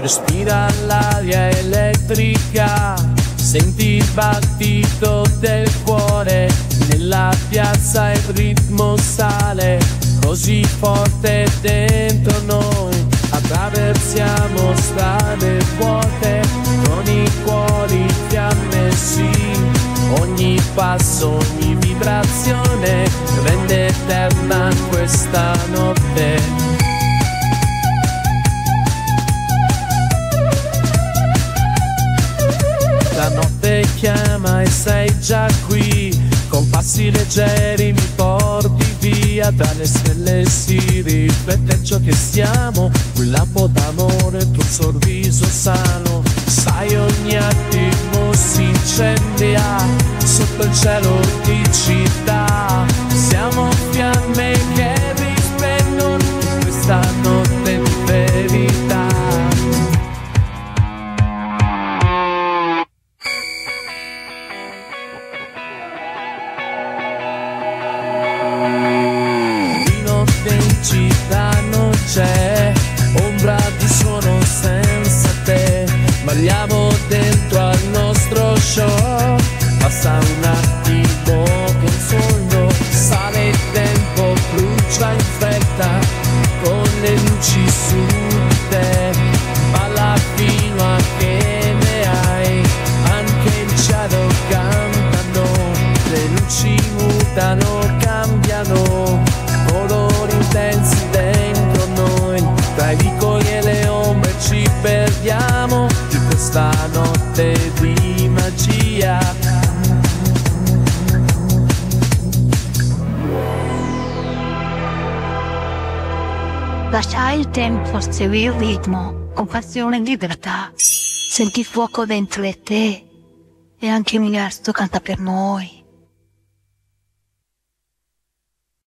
respira l'aria elettrica, senti il battito del cuore, nella piazza il ritmo sale, così forte dentro noi, attraversiamo strade vuote, con i cuori fiamme sì, ogni passo, ogni vibrazione rende eterna questa notte. Sei già qui. Con passi leggeri mi porti via Tra le stelle si riflette ciò che siamo. Un lampo d'amore, il tuo sorriso sano. Sai ogni attimo si incendia Sotto il cielo di città Passa un attimo che sogno sale il tempo, brucia in fretta con le luci su di te. Balla fino che ne hai, anche in cielo cantano, le luci mutano, cambiano, colori intensi dentro noi, tra i vicoli e le ombre ci perdiamo in questa notte Lasciai il tempo seguire il ritmo, con passione e libertà. Senti il fuoco dentro te e anche l'universo canta per noi.